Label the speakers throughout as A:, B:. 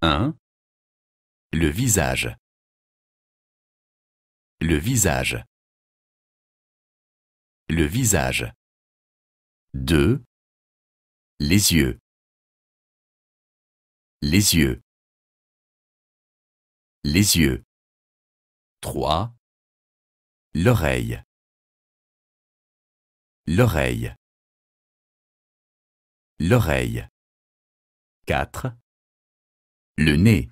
A: Le visage. Le visage. Le visage. 2. Les yeux. Les yeux. Les yeux. 3. L'oreille. L'oreille. L'oreille. 4. Le nez.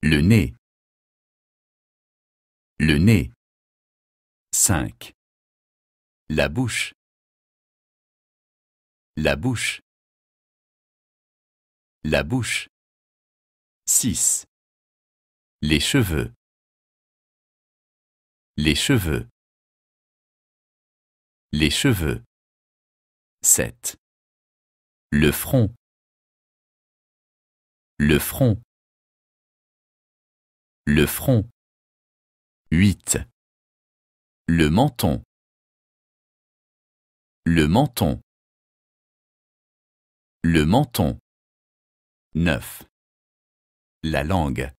A: Le nez. Le nez. 5. La bouche. La bouche. La bouche. 6. Les cheveux. Les cheveux. Les cheveux. 7. Le front. Le front. Le front. 8. Le menton. Le menton. Le menton. 9. La langue.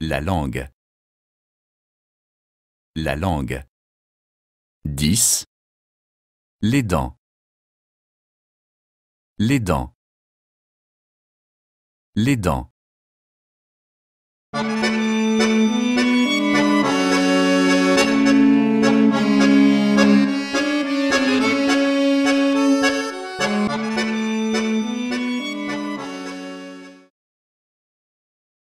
A: La langue. La langue. 10. Les dents. Les dents. Les dents.